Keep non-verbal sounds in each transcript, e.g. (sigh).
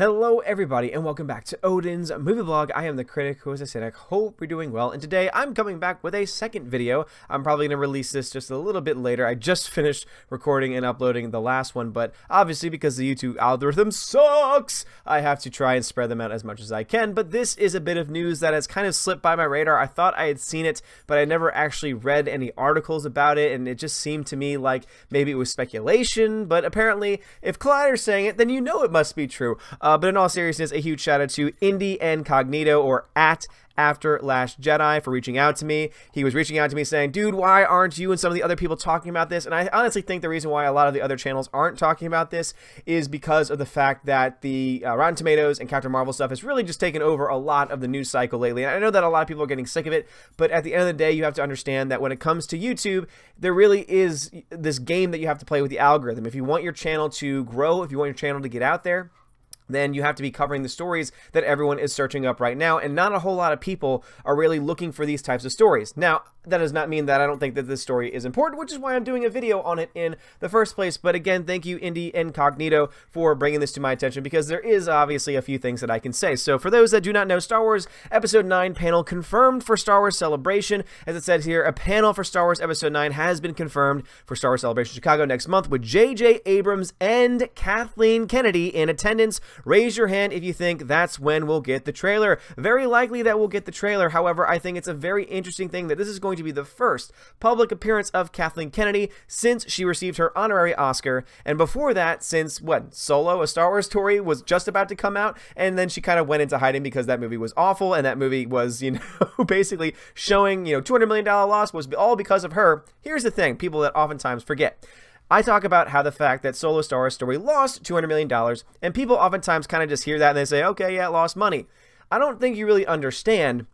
Hello everybody and welcome back to Odin's Movie Blog. I am the critic who is a cynic. Hope you're doing well. And today I'm coming back with a second video. I'm probably going to release this just a little bit later. I just (laughs) finished recording and uploading the last one, but obviously because the YouTube algorithm sucks, I have to try and spread them out as much as I can. But this is a bit of news that has kind of slipped by my radar. I thought I had seen it, but I never actually read any articles about it, and it just seemed to me like maybe it was speculation, but apparently if Collider's saying it, then you know it must be true. Uh, but in all seriousness, a huge shout out to Indie Incognito or at after Last Jedi for reaching out to me. He was reaching out to me saying, dude, why aren't you and some of the other people talking about this? And I honestly think the reason why a lot of the other channels aren't talking about this is because of the fact that the uh, Rotten Tomatoes and Captain Marvel stuff has really just taken over a lot of the news cycle lately. And I know that a lot of people are getting sick of it, but at the end of the day, you have to understand that when it comes to YouTube, there really is this game that you have to play with the algorithm. If you want your channel to grow, if you want your channel to get out there, then you have to be covering the stories that everyone is searching up right now, and not a whole lot of people are really looking for these types of stories. Now, that does not mean that I don't think that this story is important, which is why I'm doing a video on it in the first place. But again, thank you, Indie Incognito, for bringing this to my attention, because there is obviously a few things that I can say. So for those that do not know, Star Wars Episode 9 panel confirmed for Star Wars Celebration. As it says here, a panel for Star Wars Episode 9 has been confirmed for Star Wars Celebration Chicago next month with J.J. Abrams and Kathleen Kennedy in attendance. Raise your hand if you think that's when we'll get the trailer. Very likely that we'll get the trailer. However, I think it's a very interesting thing that this is going to be the first public appearance of Kathleen Kennedy since she received her honorary Oscar. And before that, since what? Solo, a Star Wars story, was just about to come out. And then she kind of went into hiding because that movie was awful. And that movie was, you know, (laughs) basically showing, you know, $200 million loss was all because of her. Here's the thing people that oftentimes forget. I talk about how the fact that Solo Star story lost $200 million, and people oftentimes kind of just hear that and they say, okay, yeah, it lost money. I don't think you really understand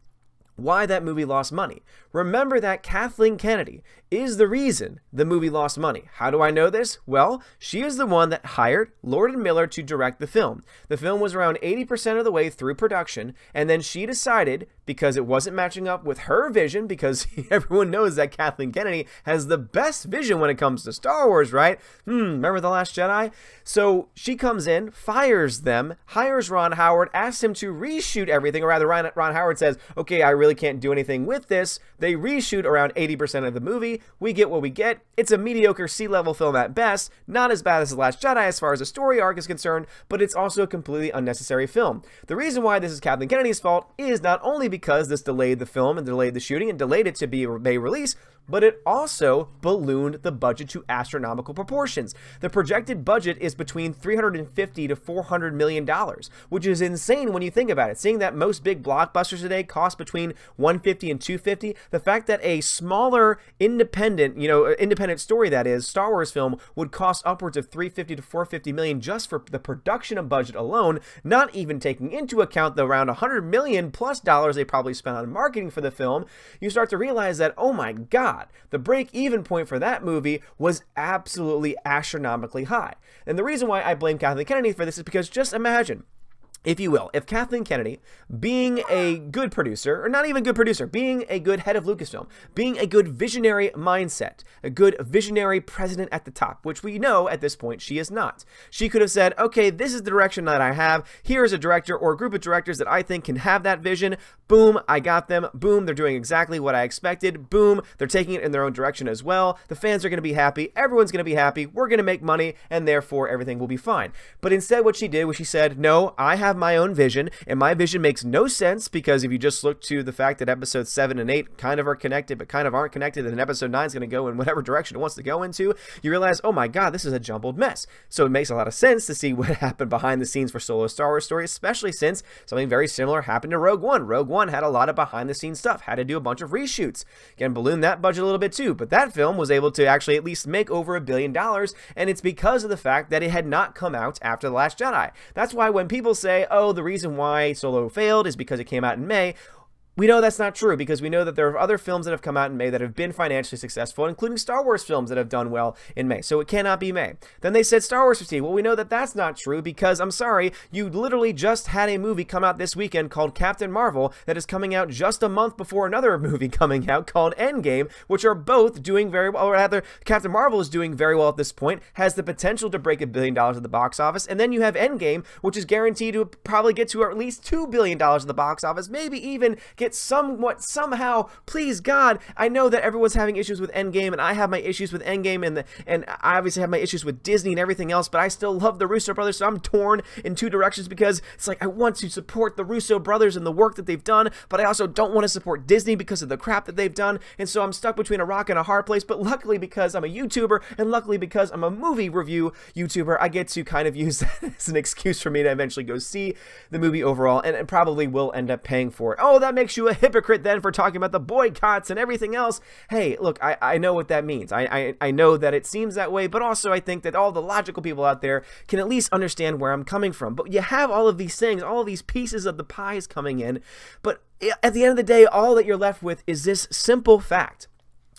why that movie lost money. Remember that Kathleen Kennedy is the reason the movie lost money. How do I know this? Well, she is the one that hired Lord and Miller to direct the film. The film was around 80% of the way through production, and then she decided, because it wasn't matching up with her vision, because (laughs) everyone knows that Kathleen Kennedy has the best vision when it comes to Star Wars, right? Hmm, remember The Last Jedi? So she comes in, fires them, hires Ron Howard, asks him to reshoot everything, or rather, Ron, Ron Howard says, okay, I really can't do anything with this. They reshoot around 80% of the movie. We get what we get. It's a mediocre C-level film at best, not as bad as The Last Jedi as far as the story arc is concerned, but it's also a completely unnecessary film. The reason why this is Kathleen Kennedy's fault is not only because this delayed the film and delayed the shooting and delayed it to be May release, but it also ballooned the budget to astronomical proportions. The projected budget is between 350 to 400 million dollars, which is insane when you think about it. Seeing that most big blockbusters today cost between 150 and 250, the fact that a smaller independent, you know, uh, independent story that is, Star Wars film would cost upwards of 350 to 450 million just for the production of budget alone, not even taking into account the around 100 million plus dollars they probably spent on marketing for the film, you start to realize that, oh my god, the break even point for that movie was absolutely astronomically high. And the reason why I blame Kathleen Kennedy for this is because just imagine if you will, if Kathleen Kennedy, being a good producer, or not even good producer, being a good head of Lucasfilm, being a good visionary mindset, a good visionary president at the top, which we know at this point she is not. She could have said, okay, this is the direction that I have. Here is a director or a group of directors that I think can have that vision. Boom, I got them. Boom, they're doing exactly what I expected. Boom, they're taking it in their own direction as well. The fans are going to be happy. Everyone's going to be happy. We're going to make money, and therefore everything will be fine. But instead, what she did was she said, no, I have have my own vision, and my vision makes no sense because if you just look to the fact that episode 7 and 8 kind of are connected but kind of aren't connected, and episode 9 is going to go in whatever direction it wants to go into, you realize, oh my god, this is a jumbled mess. So it makes a lot of sense to see (laughs) what happened behind the scenes for Solo Star Wars story, especially since something very similar happened to Rogue One. Rogue One had a lot of behind the scenes stuff, had to do a bunch of reshoots. Again, balloon that budget a little bit too, but that film was able to actually at least make over a billion dollars, and it's because of the fact that it had not come out after The Last Jedi. That's why when people say, oh, the reason why Solo failed is because it came out in May. We know that's not true because we know that there are other films that have come out in May that have been financially successful, including Star Wars films that have done well in May. So it cannot be May. Then they said Star Wars fatigue. Well, we know that that's not true because I'm sorry, you literally just had a movie come out this weekend called Captain Marvel that is coming out just a month before another (laughs) movie coming out called Endgame, which are both doing very well. Or rather, Captain Marvel is doing very well at this point, has the potential to break a billion dollars at the box office, and then you have Endgame, which is guaranteed to probably get to at least two billion dollars at the box office, maybe even get somewhat somehow. Please God, I know that everyone's having issues with Endgame, and I have my issues with Endgame, and the, and I obviously have my issues with Disney and everything else, but I still love the Russo brothers, so I'm torn in two directions because it's like I want to support the Russo brothers and the work that they've done, but I also don't want to support Disney because of the crap that they've done, and so I'm stuck between a rock and a hard place. But luckily, because I'm a YouTuber, and luckily because I'm a movie review YouTuber, I get to kind of use (laughs) that as an excuse for me to eventually go see the movie overall, and, and probably will end up paying for it. Oh, that makes you a hypocrite then for talking about the boycotts and everything else. Hey, look, I, I know what that means. I, I, I know that it seems that way, but also I think that all the logical people out there can at least understand where I'm coming from. But you have all of these things, all these pieces of the pies coming in, but at the end of the day, all that you're left with is this simple fact.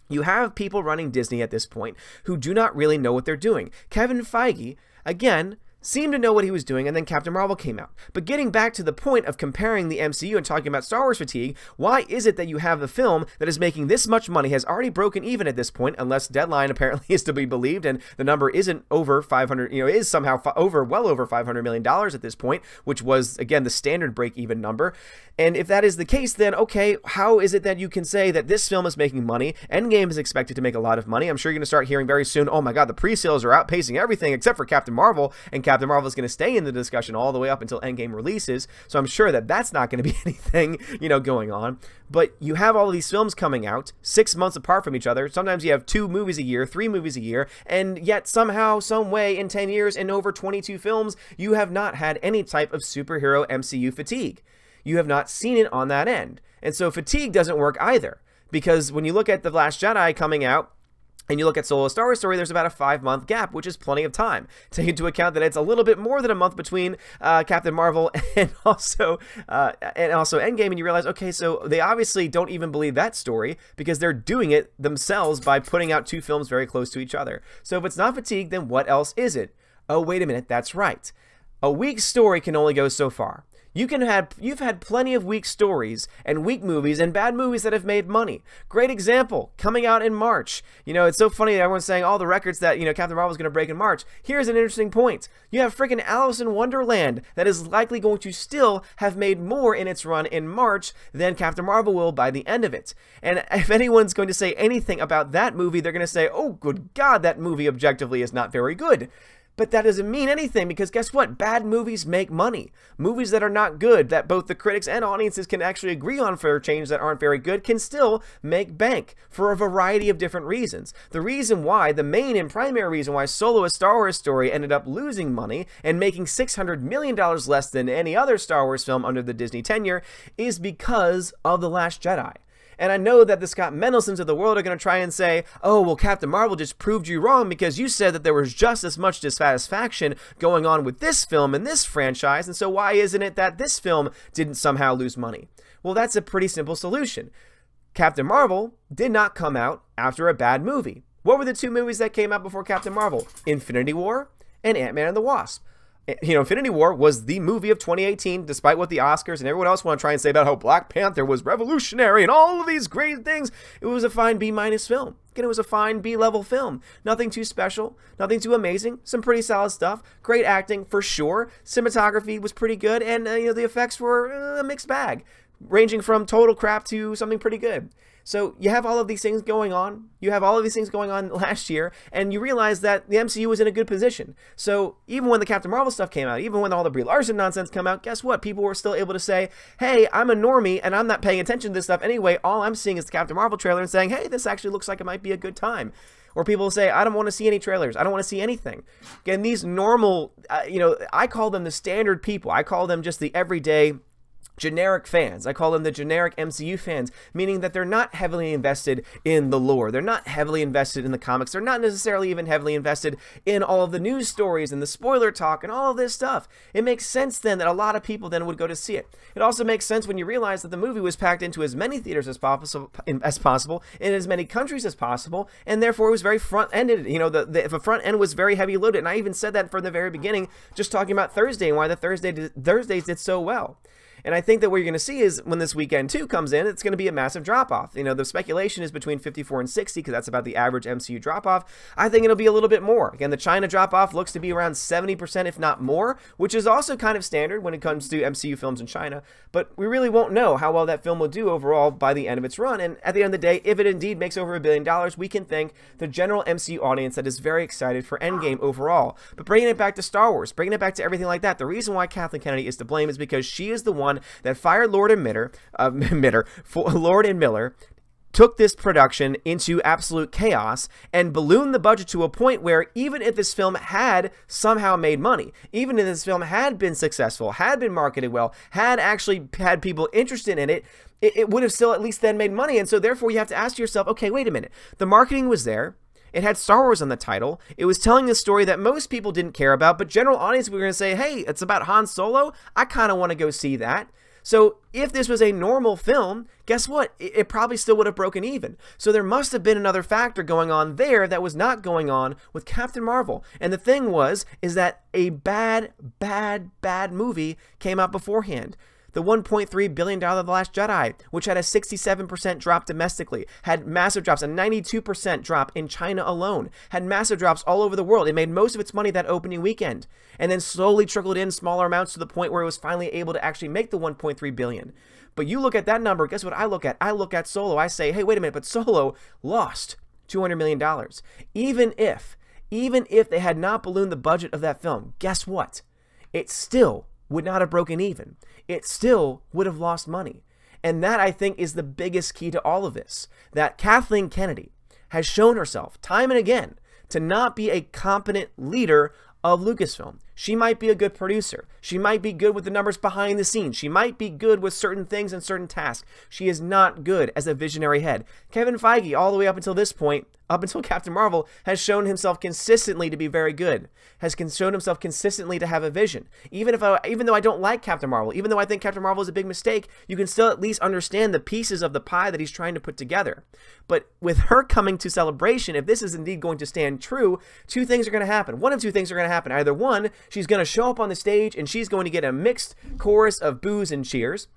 You have people running Disney at this point who do not really know what they're doing. Kevin Feige, again, seemed to know what he was doing, and then Captain Marvel came out. But getting back to the point of comparing the MCU and talking about Star Wars fatigue, why is it that you have a film that is making this much money, has already broken even at this point, unless Deadline (laughs) apparently is to be believed, and the number isn't over 500, you know, is somehow over, well over 500 million dollars at this point, which was again the standard break-even number. And if that is the case, then okay, how is it that you can say that this film is making money? Endgame is expected to make a lot of money. I'm sure you're going to start hearing very soon, oh my god, the pre-sales are outpacing everything except for Captain Marvel, and Captain Marvel is going to stay in the discussion all the way up until Endgame releases. So I'm sure that that's not going to be (laughs) anything, you know, going on. But you have all these films coming out six months apart from each other. Sometimes you have two movies a year, three movies a year, and yet somehow, some way, in 10 years and over 22 films, you have not had any type of superhero MCU fatigue. You have not seen it on that end. And so fatigue doesn't work either. Because when you look at The Last Jedi coming out, and you look at Solo Star Wars Story, there's about a five month gap, which is plenty of time. (laughs) Take into account that it's a little bit more than a month between uh, Captain Marvel (laughs) and also uh, and also Endgame, and you realize, okay, so they obviously don't even believe that story because they're doing it themselves by putting out two films very close to each other. So if it's not fatigue, then what else is it? Oh, wait a minute, that's right. A weak story can only go so far. You can have you've had plenty of weak stories and weak movies and bad movies that have made money. Great example coming out in March. You know, it's so funny that everyone's saying all the records that, you know, Captain Marvel is going to break in March. Here's an interesting point. You have freaking Alice in Wonderland that is likely going to still have made more in its run in March than Captain Marvel will by the end of it. And (laughs) if anyone's going to say anything about that movie, they're going to say, "Oh, good god, that movie objectively is not very good." But that doesn't mean anything because guess what? Bad movies make money. Movies that are not good, that both the critics and audiences can actually agree on for a change that aren't very good, can still make bank for a variety of different reasons. The reason why, the main and primary reason why Solo a Star Wars story ended up losing money and making $600 million less than any other Star Wars film under the Disney tenure is because of The Last Jedi. And I know that the Scott Mendelsons of the world are going to try and say, oh, well, Captain Marvel just proved you wrong because you said that there was just as much dissatisfaction going on with this film and this franchise, and so why isn't it that this film didn't somehow lose money? Well, that's a pretty simple solution. Captain Marvel did not come out after a bad movie. What were the two movies that came out before Captain Marvel? Infinity War and Ant-Man and the Wasp you know, Infinity War was the movie of 2018, despite what the Oscars and everyone else want to try and say about how Black Panther was revolutionary and all of these great things. It was a fine B minus film. Again, it was a fine B level film. Nothing too special, nothing too amazing. Some pretty solid stuff. Great acting for sure. Cinematography was pretty good, and uh, you know the effects were uh, a mixed bag, ranging from total crap to something pretty good. So you have all of these things going on. You have all of these things going on (laughs) last year, and you realize that the MCU was in a good position. So even when the Captain Marvel stuff came out, even when all the Brie Larson nonsense came out, guess what? People were still able to say, hey, I'm a normie, and I'm not paying attention to this stuff anyway. All I'm seeing is the Captain Marvel trailer and saying, hey, this actually looks like it might be a good time or people say, I don't want to see any trailers. I don't want to see anything. Again, these normal, uh, you know, I call them the standard people. I call them just the everyday generic fans. I call them the generic MCU fans, meaning that they're not heavily invested in the lore. They're not heavily invested in the comics. They're not necessarily even heavily invested in all of the news stories and the spoiler talk and all of this stuff. It makes sense then that a lot of people then would go to see it. It also makes sense when you realize that the movie was packed into as many theaters as possible, as possible in as many countries as possible, and therefore it was very front-ended. You know, the, the, the front end was very heavy loaded, and I even said that from the very beginning, just talking about Thursday and why the Thursday Thursdays did so well. And I think that what you're going to see is when this weekend two comes in, it's going to be a massive drop off. You know, the speculation is between 54 and 60 because that's about the average MCU drop off. I think it'll be a little bit more. Again, the China drop off looks to be around 70%, if not more, which is also kind of standard when it comes to MCU films in China. But we really won't know how well that film will do overall by the end of its run. And at the end of the day, if it indeed makes over a billion dollars, we can thank the general MCU audience that is very excited for Endgame overall. But bringing it back to Star Wars, bringing it back to everything like that, the reason why Kathleen Kennedy is to blame is because she is the one that fired Lord and Mitter, uh, (laughs) Mitter, Lord and Miller took this production into absolute chaos and ballooned the budget to a point where even if this film had somehow made money, even if this film had been successful, had been marketed well, had actually had people interested in it, it, it would have still at least then made money. And so therefore you have to ask yourself, okay, wait a minute. The marketing was there. It had Star Wars on the title. It was telling a story that most people didn't care about, but general audience were going to say, hey, it's about Han Solo. I kind of want to go see that. So if this was a normal film, guess what? It, it, probably still would have broken even. So there must have been another factor going on there that was not going on with Captain Marvel. And the thing was, is that a bad, bad, bad movie came out beforehand. The $1.3 billion The Last Jedi, which had a 67% drop domestically, had massive drops, a 92% drop in China alone, had massive drops all over the world. It made most of its money that opening weekend, and then slowly trickled in smaller amounts to the point where it was finally able to actually make the 1.3 billion. But you look at that number, guess what I look at? I look at Solo. I say, hey, wait a minute, but Solo lost $200 million. Even if, even if they had not ballooned the budget of that film, guess what? It still would not have broken even. It still would have lost money. And that, I think, is the biggest key to all of this. That Kathleen Kennedy has shown herself time and again to not be a competent leader of Lucasfilm. She might be a good producer. She might be good with the numbers behind the scenes. She might be good with certain things and certain tasks. She is not good as a visionary head. Kevin Feige, all the way up until this point, up until (laughs) Captain Marvel, has shown himself consistently to be very good. Has shown himself consistently to have a vision. Even if I, even though I don't like Captain Marvel, even though I think Captain Marvel is a big mistake, you can still at least understand the pieces of the pie that he's trying to put together. But with her coming to Celebration, if this is indeed going to stand true, two things are going to happen. One of two things are going to happen. Either one, she's going to show up on the stage and she's going to get a mixed chorus of boos and cheers.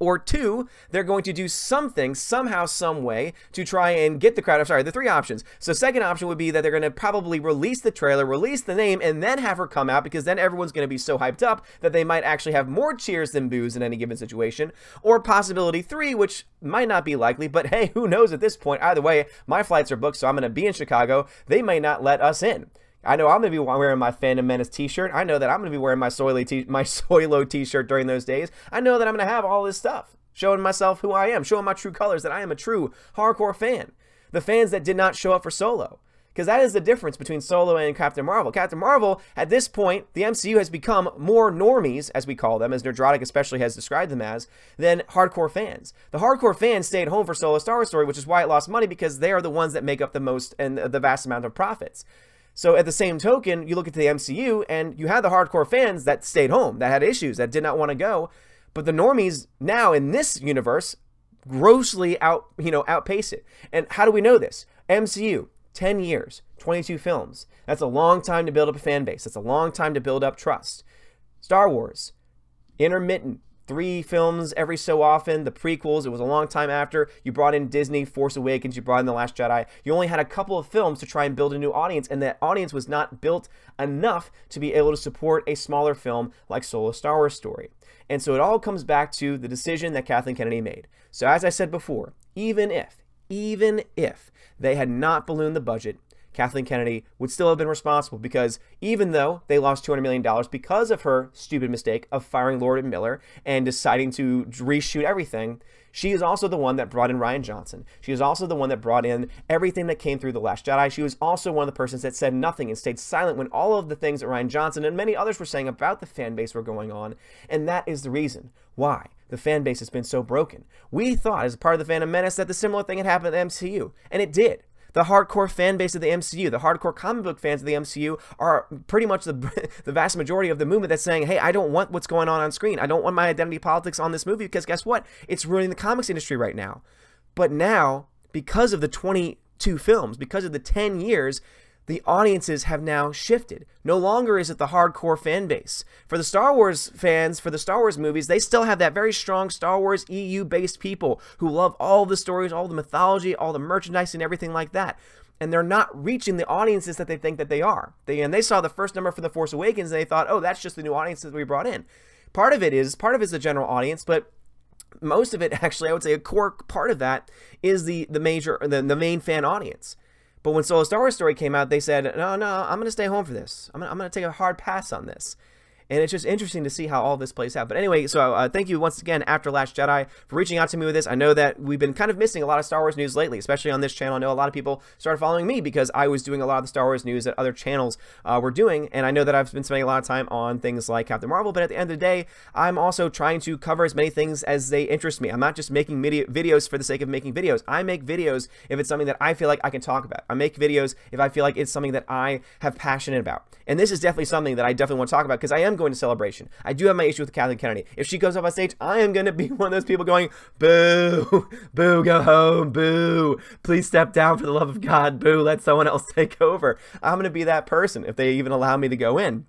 Or two, they're going to do something, somehow, some way, to try and get the crowd. I'm sorry, the three options. So second option would be that they're going to probably release the trailer, release the name, and then have her come out because then everyone's going to be so hyped up that they might actually have more cheers than boos in any given situation. Or possibility three, which might not be likely, but hey, who knows at this point. Either way, my flights are booked, so I'm going to be in Chicago. They may not let us in. I know I'm going to be wearing my Fandom Menace t-shirt. I know that I'm going to be wearing my Soilo t- my (laughs) Soilo t-shirt during those days. I know that I'm going to have all this stuff, showing myself who I am, showing my true colors, that I am a true hardcore fan. The fans that did not show up for Solo. Because that is the difference between Solo and Captain Marvel. Captain Marvel, at this point, the MCU has become more normies, as we call them, as Nerdrotic especially has described them as, than hardcore fans. The hardcore fans stayed home for Solo Star Wars Story, which is why it lost money, because they are the ones that make up the most and the vast amount of profits. So at the same token, you look at the MCU and you had the hardcore fans that stayed home, that had issues, that did not want to go. But the normies now in this universe grossly out, you know, outpace it. And how do we know this? MCU, 10 years, 22 films. That's a long time to build up a fan base. That's a long time to build up trust. Star Wars, intermittent, three films every so often. The prequels, it was a long time after. You brought in Disney, Force Awakens, you brought in The Last Jedi. You only had a couple of films to try and build a new audience, and that audience was not built enough to be able to support a smaller film like Solo Star Wars Story. And so it all comes back to the decision that Kathleen Kennedy made. So as I said before, even if, even if they had not ballooned the budget, Kathleen Kennedy would still have been responsible because even though they lost $200 million because of her stupid mistake of firing Lord and Miller and deciding to reshoot everything, she is also the one that brought in Rian Johnson. She is also the one that brought in everything that came through The Last Jedi. She was also one of the persons that said nothing and stayed silent when all of the things that Rian Johnson and many others were saying about the fan base were going on. And that is the reason why the fan base has been so broken. We thought, as part of the Fandom Menace, that the similar thing had happened the MCU, and it did. The hardcore fan base of the MCU, the hardcore comic book fans of the MCU, are pretty much the, (laughs) the vast majority of the movement that's saying, hey, I don't want what's going on on screen. I don't want my identity politics on this movie because guess what? It's ruining the comics industry right now. But now, because of the 22 films, because of the 10 years, the audiences have now shifted. No longer is it the hardcore fan base. For the Star Wars fans, for the Star Wars movies, they still have that very strong Star Wars EU based people who love all the stories, all the mythology, all the merchandise, and everything like that. And they're not reaching the audiences that they think that they are. They, and they saw the first number for The Force Awakens and they thought, oh, that's just the new audience that we brought in. Part of it is, part of it is the general audience, but most of it (laughs) actually, I would say a core part of that is the, the major, the, the main fan audience. But when Solo Star Wars Story came out, they said, no, no, I'm going to stay home for this. I'm going to take a hard pass on this. And it's just interesting to see how all this plays out. But anyway, so uh, thank you once again, After Last Jedi, for reaching out to me with this. I know that we've been kind of missing a lot of Star Wars news lately, especially on this channel. I know a lot of people started following me because I was doing a lot of the Star Wars news that other channels uh, were doing. And I know that I've been spending a lot of time on things like Captain Marvel. But at the end of the day, I'm also trying to cover as many things as they interest me. I'm not just making videos for the sake of making videos. I make videos if it's something that I feel like I can talk about. I make videos if I feel like it's something that I have passionate about. And this is definitely something that I definitely want to talk about because I am going to Celebration. I do have my issue with Kathleen Kennedy. If she goes up on stage, I am going to be (laughs) one of those people going, boo, boo, go home, boo, please step down for the love of God, boo, let someone else (laughs) take over. I'm going to be that person if they even allow me to go in.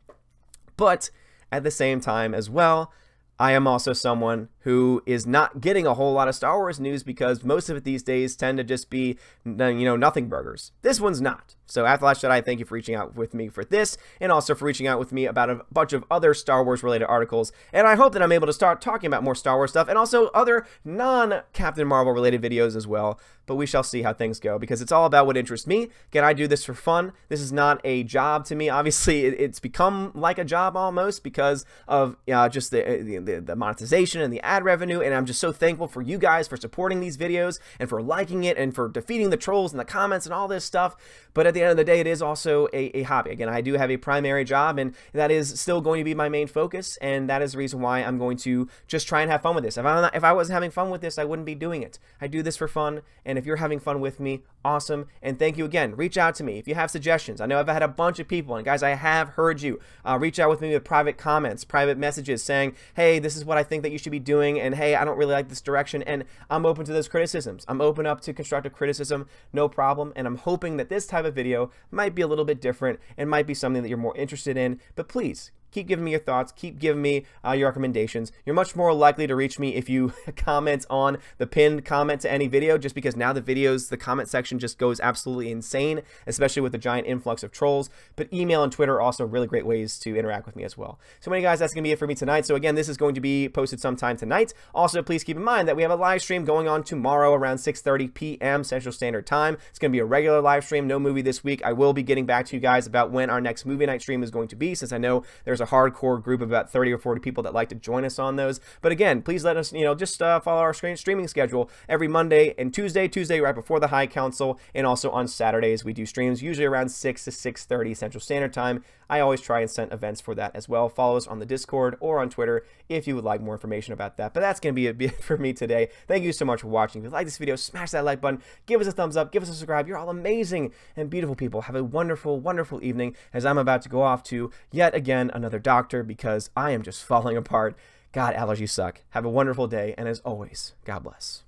But at the same time as well, I am also someone who is not getting a whole lot of Star Wars news because most of it these days tend to just be, you know, nothing burgers. This one's not. So After Last Jedi, thank you for reaching out with me for this, and also for reaching out with me about a bunch of other Star Wars related articles. And I hope that I'm able to start talking about more Star Wars stuff and also other non-Captain Marvel related videos as well. But we shall see how things go because it's all about what interests me. Again, I do this for fun. This is not a job to me. (laughs) Obviously, it's become like a job almost because of uh, just the, the, the monetization and the ad revenue. And I'm just so thankful for you guys for supporting these videos and for liking it and for defeating the trolls in the comments and all this stuff. But at the end of the day, it is also a, a hobby. Again, I do have a primary job, and that is still going to be my main focus, and that is the reason why I'm going to just try and have fun with this. If, I'm not, if I wasn't having fun with this, I wouldn't be doing it. I do this for fun, and if you're having fun with me, awesome. And thank you again. Reach out to me if you have suggestions. I know I've had a bunch of people, and guys, I have heard you. Uh, reach out with me with private comments, private messages saying, hey, this is what I think that you should be doing, and hey, I don't really like this direction, and I'm open to those criticisms. I'm open up to constructive criticism, no problem, and I'm hoping that this type of video might be a little bit different and might be something that you're more interested in, but please keep giving me your thoughts. Keep giving me uh, your recommendations. You're much more likely to reach me if you (laughs) comment on the pinned comment to any video just because now the videos the comment section just goes absolutely insane especially with the giant influx of trolls. But email and twitter are also really great ways to interact with me as well. So anyway guys that's gonna be it for me tonight. So again this is going to be posted sometime tonight. Also please keep in mind that we have a live stream going on tomorrow around 6:30 p.m central standard time. It's going to be a regular live stream no movie this week. I will be getting back to you guys about when our next movie night stream is going to be since i know there's there's a hardcore group of about 30 or 40 people that like to join us on those. But again, please let us, you know, just uh, follow our streaming schedule every Monday and Tuesday, Tuesday right before the High Council, and also on Saturdays we do streams usually around 6 to 6:30 Central Standard Time. I always try and set events for that as well. Follow us on the Discord or on Twitter if you would like more information about that. But that's going to be it (laughs) for me today. Thank you so much for watching. If you like this video, smash that like button, give us a thumbs up, give us a subscribe. You're all amazing and beautiful people. Have a wonderful, wonderful evening as I'm about to go off to yet again another doctor because I am just falling apart. God, allergies suck. Have a wonderful day, and as always, God bless.